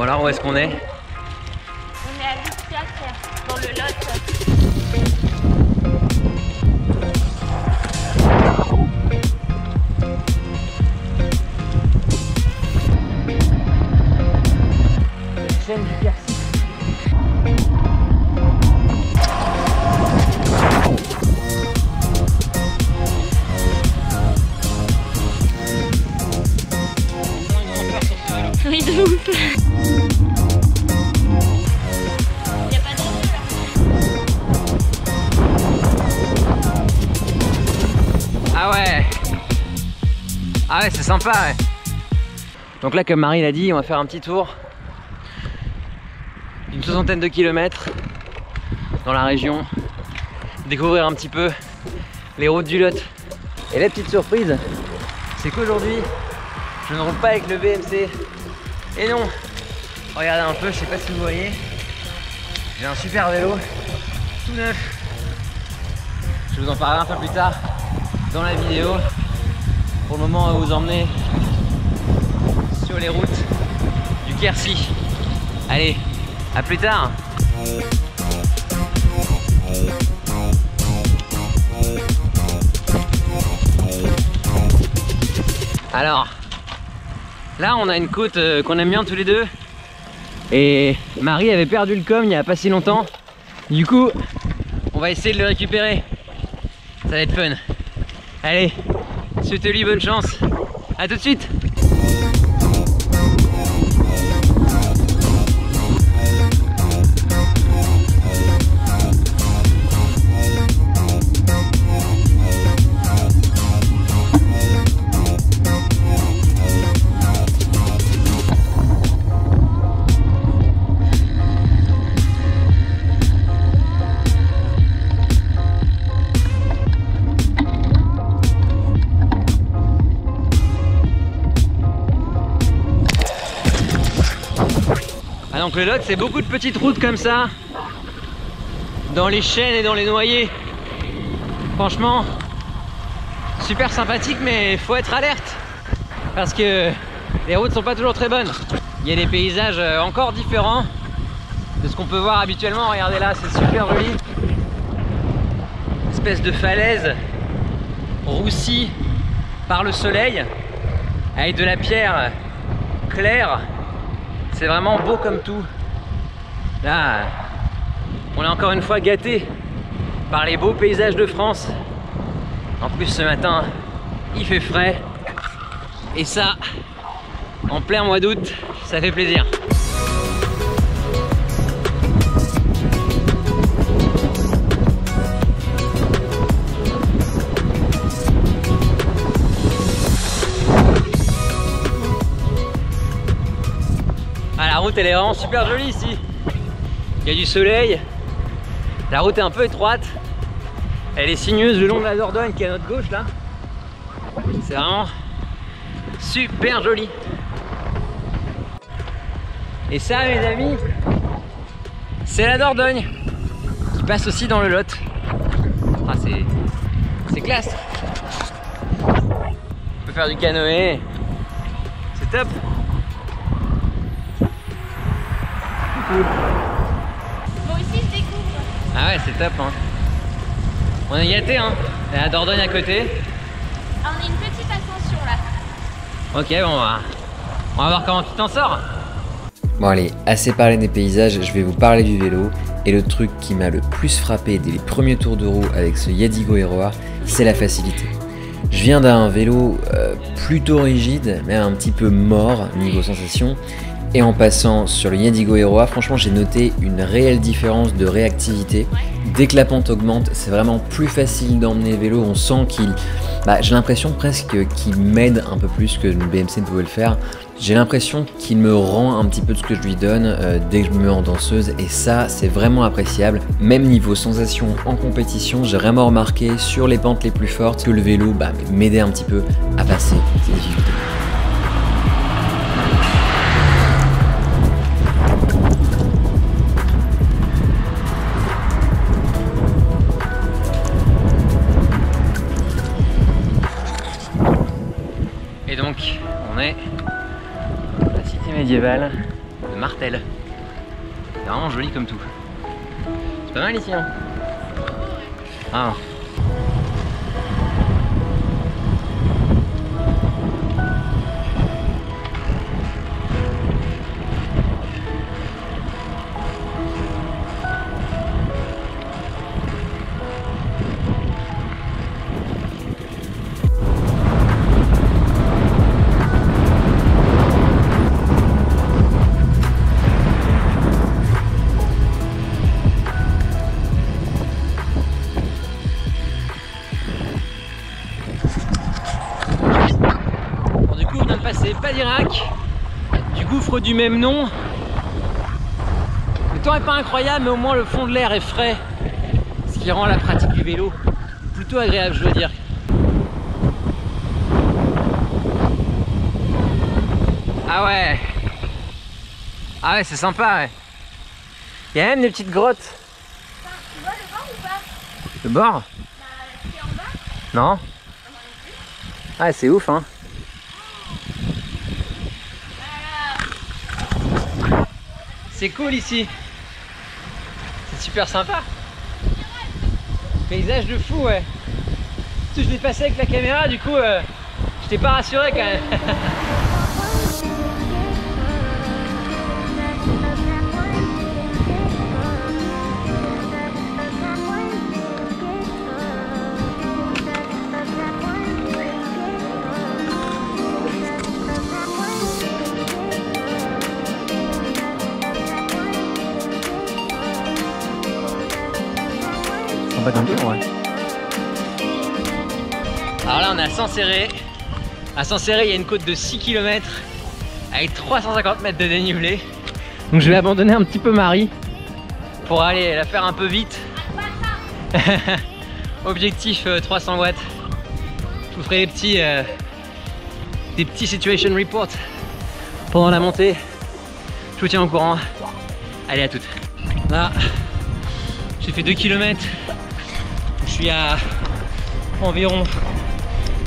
Alors où est-ce qu'on est On est à Luxiac, dans le Lot. Chaîne du Quercy. Donc là comme Marie l'a dit on va faire un petit tour d'une soixantaine de kilomètres dans la région découvrir un petit peu les routes du Lot. Et la petite surprise c'est qu'aujourd'hui je ne roule pas avec le BMC et non regardez un peu je sais pas si vous voyez j'ai un super vélo tout neuf. Je vous en parlerai un peu plus tard dans la vidéo. Pour le moment, va vous emmener sur les routes du Quercy. Allez, à plus tard Alors, là on a une côte euh, qu'on aime bien tous les deux. Et Marie avait perdu le com il n'y a pas si longtemps. Du coup, on va essayer de le récupérer. Ça va être fun. Allez, souhaitez-lui bonne chance. A tout de suite Ah donc le Lot c'est beaucoup de petites routes comme ça dans les chênes et dans les noyers. Franchement super sympathique mais faut être alerte parce que les routes sont pas toujours très bonnes. Il y a des paysages euh, encore différents de ce qu'on peut voir habituellement. Regardez là, c'est super joli. Espèce de falaise roussie par le soleil avec de la pierre claire c'est vraiment beau comme tout. Là, on est encore une fois gâté par les beaux paysages de France. En plus, ce matin, il fait frais. Et ça, en plein mois d'août, ça fait plaisir. Elle est vraiment super jolie ici. Il y a du soleil. La route est un peu étroite. Elle est sinueuse le long de la Dordogne qui est à notre gauche là. C'est vraiment super joli. Et ça mes amis, c'est la Dordogne qui passe aussi dans le Lot. Ah c'est c'est classe. On peut faire du canoë. C'est top. Moi aussi je découvre. Ah ouais, c'est top. Hein. On est gâtés, hein. Il y a la Dordogne à côté. Ah, on a une petite ascension là. Ok, bon, on va, on va voir comment tu t'en sors. Bon allez, assez parlé des paysages, je vais vous parler du vélo. Et le truc qui m'a le plus frappé dès les premiers tours de roue avec ce Yadigo Heroar, c'est la facilité. Je viens d'un vélo euh, plutôt rigide, mais un petit peu mort niveau sensation. Et en passant sur le Yadigo Heroa, franchement j'ai noté une réelle différence de réactivité. Dès que la pente augmente, c'est vraiment plus facile d'emmener le vélo. On sent qu'il... Bah, j'ai l'impression presque qu'il m'aide un peu plus que le BMC ne pouvait le faire. J'ai l'impression qu'il me rend un petit peu de ce que je lui donne euh, dès que je me mets en danseuse et ça c'est vraiment appréciable. Même niveau sensation en compétition, j'ai vraiment remarqué sur les pentes les plus fortes que le vélo bah, m'aidait un petit peu à passer ces difficultés. Médiévale de. Martel. C'est vraiment joli comme tout. C'est pas mal ici, hein Ah. Du gouffre du même nom. Le temps est pas incroyable, mais au moins le fond de l'air est frais, ce qui rend la pratique du vélo plutôt agréable, je dois dire. Ah ouais Ah ouais, c'est sympa, ouais. Il y a même des petites grottes. Tu vois le vent ou pas? Le bord? Bah, c'est en bas. Non? Ah, c'est ouf, hein C'est cool ici. C'est super sympa. Paysage de fou, ouais. Je l'ai passé avec la caméra, du coup, euh, je t'ai pas rassuré quand même. Est à Sancerré, il y a une côte de 6 km avec 350 mètres de dénivelé. Donc je vais abandonner un petit peu Marie pour aller la faire un peu vite. Objectif euh, 300 watts. Je vous ferai des petits, euh, des petits situation reports pendant la montée. Je vous tiens au courant. Allez, à toutes. Là, j'ai fait 2 km. Je suis à environ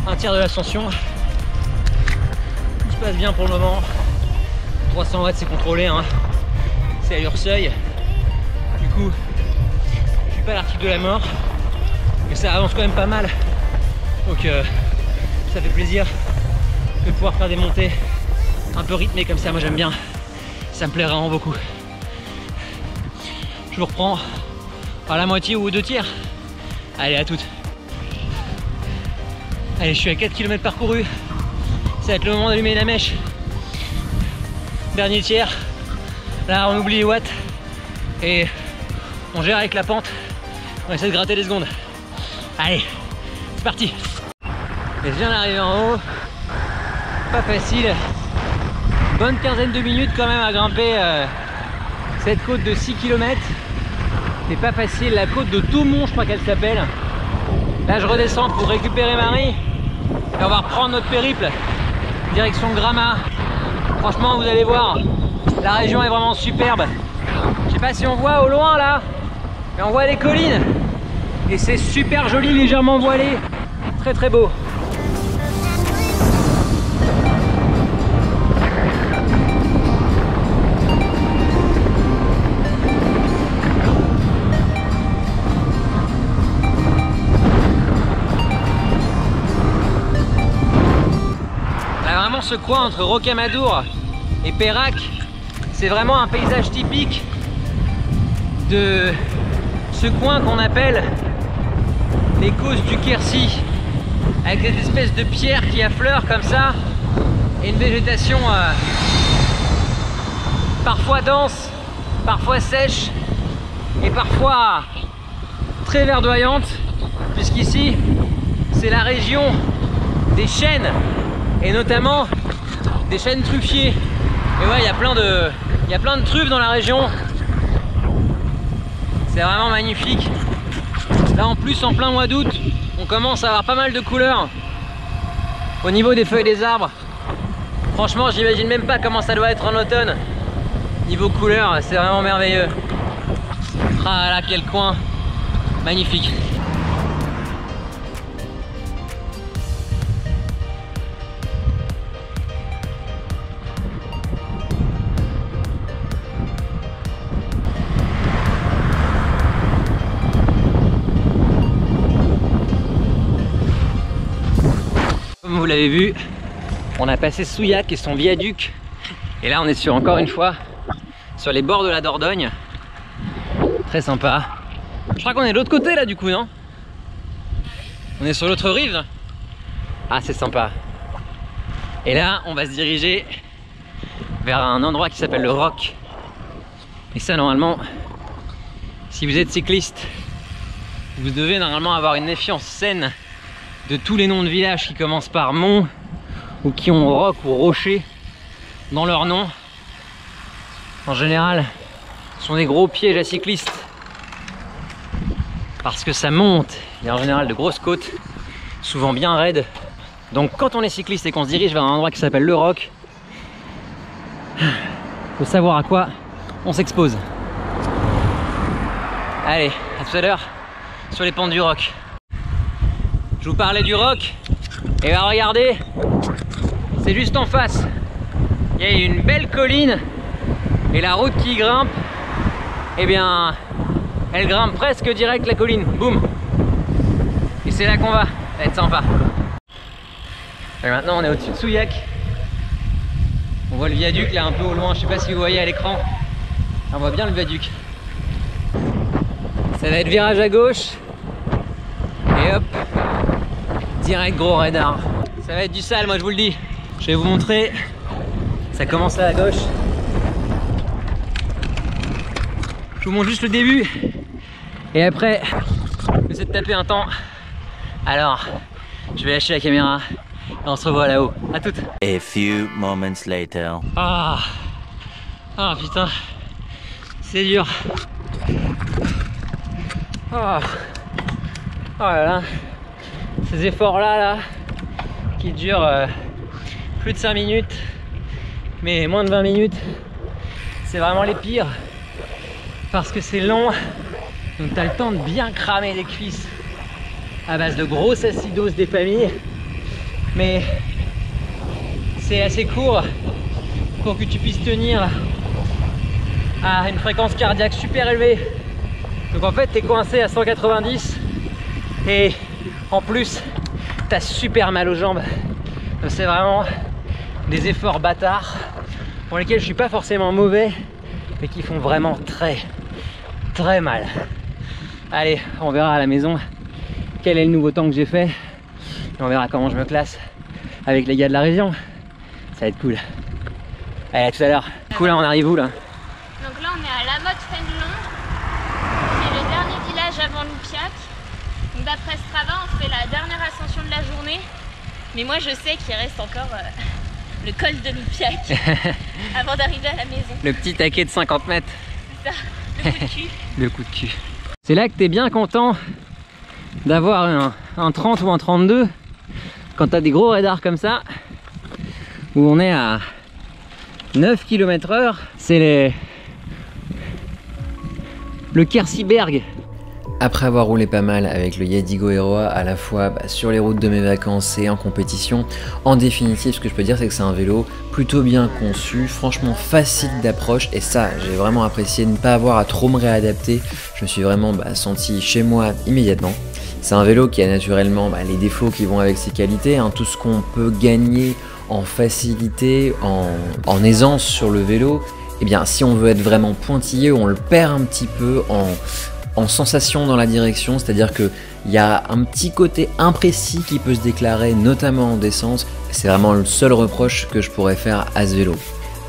un tiers de l'ascension. Tout se passe bien pour le moment. 300 watts c'est contrôlé, hein. c'est à l'Urseuil. Du coup, je suis pas l'article de la mort, mais ça avance quand même pas mal. Donc euh, ça fait plaisir de pouvoir faire des montées un peu rythmées comme ça, moi j'aime bien. Ça me plaît vraiment beaucoup. Je vous reprends par la moitié ou deux tiers. Allez, à toutes. Allez, je suis à 4 km parcourus. Ça va être le moment d'allumer la mèche. Dernier tiers. Là, on oublie les watts. Et on gère avec la pente. On essaie de gratter des secondes. Allez, c'est parti. Et je viens d'arriver en haut. Pas facile. Bonne quinzaine de minutes quand même à grimper euh, cette côte de 6 km. C'est pas facile. La côte de Taumont, je crois qu'elle s'appelle. Là, je redescends pour récupérer Marie. On va reprendre notre périple. Direction Gramma. Franchement, vous allez voir, la région est vraiment superbe. Je sais pas si on voit au loin là, mais on voit les collines. Et c'est super joli, légèrement voilé. Très très beau. Ce coin entre Rocamadour et Pérac, c'est vraiment un paysage typique de ce coin qu'on appelle les causes du Quercy, avec des espèces de pierres qui affleurent comme ça, et une végétation euh, parfois dense, parfois sèche, et parfois très verdoyante, puisqu'ici c'est la région des chênes, et notamment des chênes truffiers. Et ouais, il y a plein de, truffes dans la région. C'est vraiment magnifique. Là en plus en plein mois d'août, on commence à avoir pas mal de couleurs au niveau des feuilles des arbres. Franchement, j'imagine même pas comment ça doit être en automne. Niveau couleurs, c'est vraiment merveilleux. Ah là, quel coin magnifique. L'avez vu, on a passé Souillac et son viaduc. Et là, on est sur encore une fois sur les bords de la Dordogne. Très sympa. Je crois qu'on est de l'autre côté là du coup, non? On est sur l'autre rive? Ah, c'est sympa. Et là, on va se diriger vers un endroit qui s'appelle le Roc. Et ça, normalement, si vous êtes cycliste, vous devez normalement avoir une méfiance saine de tous les noms de villages qui commencent par Mont ou qui ont Roc ou Rocher dans leur nom. En général, ce sont des gros pièges à cyclistes parce que ça monte. Il y a en général de grosses côtes, souvent bien raides. Donc quand on est cycliste et qu'on se dirige vers un endroit qui s'appelle le Roc, faut savoir à quoi on s'expose. Allez, à tout à l'heure sur les pentes du Roc. Je vous parlais du Roc, et bien regardez, c'est juste en face. Il y a une belle colline, et la route qui grimpe, eh bien, elle grimpe presque direct la colline, boum Et c'est là qu'on va, ça va être sympa. Et maintenant on est au-dessus de Souillac. On voit le viaduc là un peu au loin, je sais pas si vous voyez à l'écran. On voit bien le viaduc. Ça va être virage à gauche. Et hop, direct gros radar. Ça va être du sale, moi je vous le dis. Je vais vous montrer. Ça commence là à gauche. Je vous montre juste le début. Et après, vous êtes taper un temps. Alors, je vais lâcher la caméra. Et on se revoit là-haut. A toutes. A few moments later. Ah, ah putain, c'est dur. Ah, oh là là, ces efforts-là, là, qui durent euh, plus de 5 minutes, mais moins de 20 minutes, c'est vraiment les pires. Parce que c'est long, donc tu as le temps de bien cramer les cuisses à base de grosse acidose des familles, mais c'est assez court pour que tu puisses tenir à une fréquence cardiaque super élevée. Donc en fait, tu es coincé à 190 et en plus, tu as super mal aux jambes. C'est vraiment des efforts bâtards pour lesquels je suis pas forcément mauvais, mais qui font vraiment très, très mal. Allez, on verra à la maison quel est le nouveau temps que j'ai fait. On verra comment je me classe avec les gars de la région. Ça va être cool. Allez, à tout à l'heure. Cool, là, on arrive où là, on est à La Motte Fénelon, qui est le dernier village avant Loupiac. Donc d'après Strava, on fait la dernière ascension de la journée. Mais moi, je sais qu'il reste encore euh, le col de Loupiac avant d'arriver à la maison. Le petit taquet de 50 mètres. C'est ça, le coup de cul. Le coup de cul. C'est là que tu es bien content d'avoir un, un 30 ou un 32 quand tu as des gros radars comme ça où on est à 9 km heure. C'est les... le Kersiberg. Après avoir roulé pas mal avec le Yadigo Eroa à la fois bah, sur les routes de mes vacances et en compétition, en définitive ce que je peux dire c'est que c'est un vélo plutôt bien conçu, franchement facile d'approche et ça j'ai vraiment apprécié de ne pas avoir à trop me réadapter, je me suis vraiment bah, senti chez moi immédiatement. C'est un vélo qui a naturellement bah, les défauts qui vont avec ses qualités, hein, tout ce qu'on peut gagner en facilité, en, aisance sur le vélo, eh bien si on veut être vraiment pointillé, on le perd un petit peu en, en sensation dans la direction, c'est-à-dire qu'il y a un petit côté imprécis qui peut se déclarer, notamment en descente. C'est vraiment le seul reproche que je pourrais faire à ce vélo.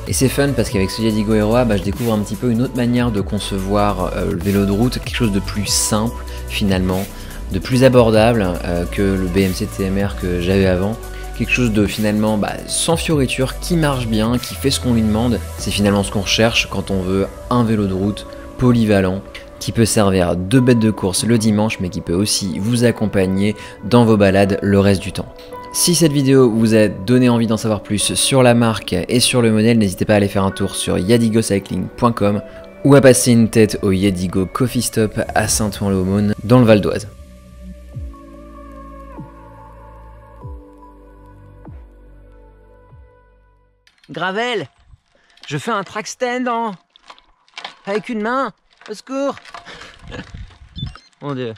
Et c'est fun parce qu'avec ce Yadigo Eroa, bah, je découvre un petit peu une autre manière de concevoir euh, le vélo de route, quelque chose de plus simple finalement, de plus abordable euh, que le BMC TMR que j'avais avant. Quelque chose de finalement bah, sans fioriture, qui marche bien, qui fait ce qu'on lui demande. C'est finalement ce qu'on recherche quand on veut un vélo de route polyvalent qui peut servir de bête de course le dimanche mais qui peut aussi vous accompagner dans vos balades le reste du temps. Si cette vidéo vous a donné envie d'en savoir plus sur la marque et sur le modèle, n'hésitez pas à aller faire un tour sur yadigocycling.com ou à passer une tête au Yadigo Coffee Stop à Saint-Ouen-l'Aumône dans le Val d'Oise. Gravel Je fais un track stand en... avec une main Au secours. Mon dieu